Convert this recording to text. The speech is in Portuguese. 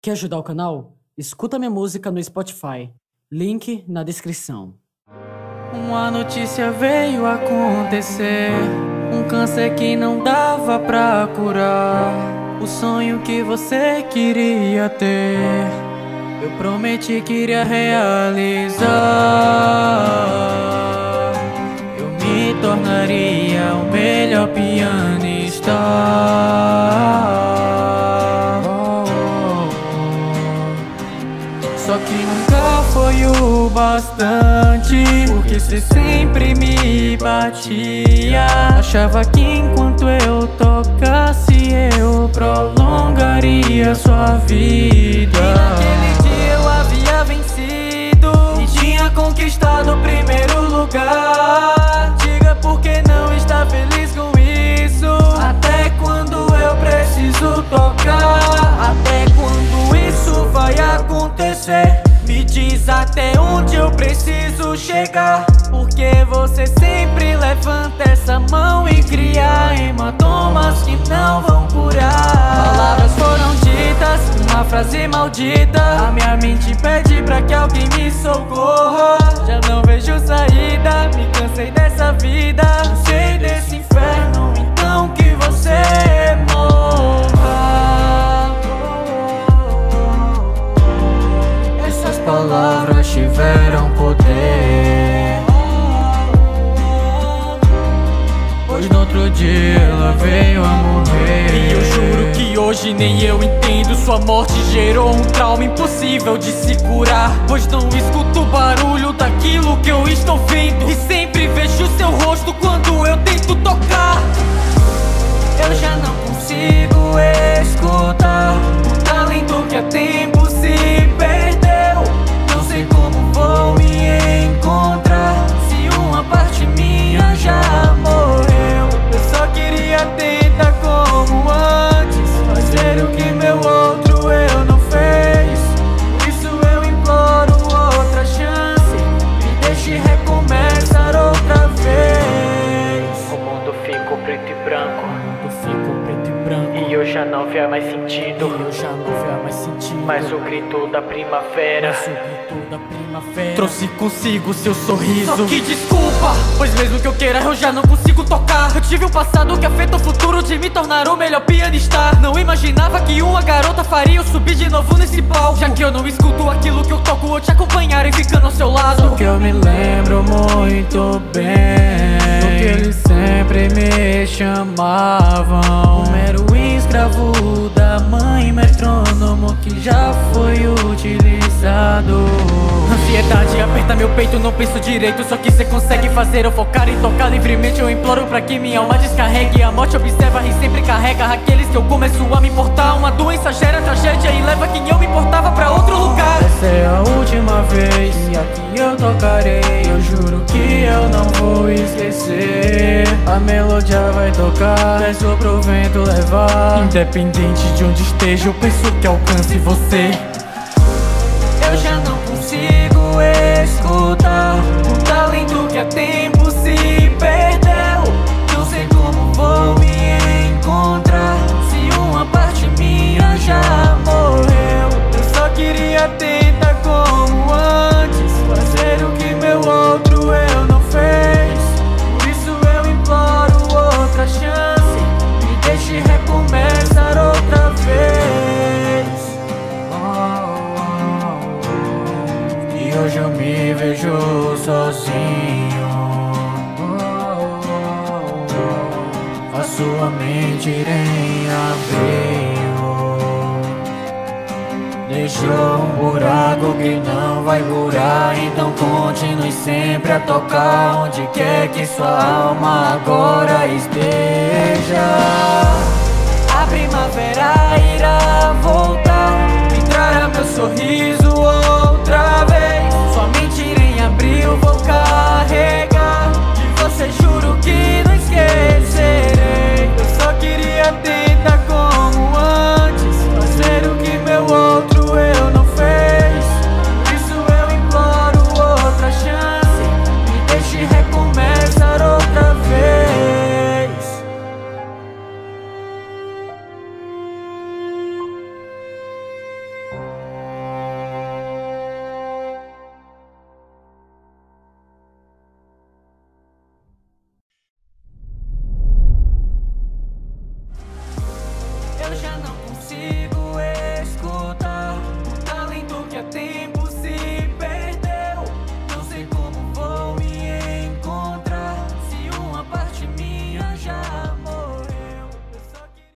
Quer ajudar o canal? Escuta minha música no Spotify. Link na descrição. Uma notícia veio acontecer. Um câncer que não dava pra curar. O sonho que você queria ter. Eu prometi que iria realizar. Só que nunca foi o bastante. Porque cê sempre me batia. Achava que enquanto eu tocasse Eu prolongaria sua vida. E naquele dia eu havia vencido. E tinha conquistado o primeiro lugar acontecer Me diz até onde eu preciso chegar. Porque você sempre levanta essa mão E cria hematomas que não vão curar. Palavras foram ditas, uma frase maldita. A minha mente pede pra que alguém me socorra. Já não vejo saída, me palavras tiveram poder. Pois no outro dia ela veio a morrer. E eu juro que hoje nem eu entendo. Sua morte gerou um trauma impossível de se curar Pois não escuto o barulho daquilo que eu estou vendo. E sempre vejo seu preto e branco. Fico preto e branco. E eu já não via mais E sentido eu já não via mais sentido. Mas o grito da primavera. Mas o grito da primavera. Trouxe consigo seu sorriso. Só que desculpa, pois mesmo que eu queira eu já não consigo tocar. Eu tive um passado que afeta o futuro de me tornar o melhor pianista. Não imaginava que uma garota faria eu subir de novo nesse palco. Já que eu não escuto aquilo que eu toco, eu te acompanhar e ficando ao seu lado. Que eu me lembro muito bem Do que eles sempre me chamavam. Um mero escravo da mãe metrônomo que já foi utilizado. Ansiedade aperta meu peito, não penso direito. Só que cê consegue fazer eu focar e tocar livremente. Eu imploro pra que minha alma descarregue A morte. Observa e sempre carrega aqueles que eu começo a me importar. Uma doença gera tragédia e leva quem eu me importava pra outro lugar. Essa é a última vez e aqui eu tocarei. Eu juro que eu não vou esquecer A melodia vai tocar, peço pro vento levar. Independente de onde esteja, eu penso que alcance você. Eu já não consigo escutar sozinho. A sua mente em abril Deixou um buraco que não vai curar Então continue sempre a tocar Onde quer que sua alma agora esteja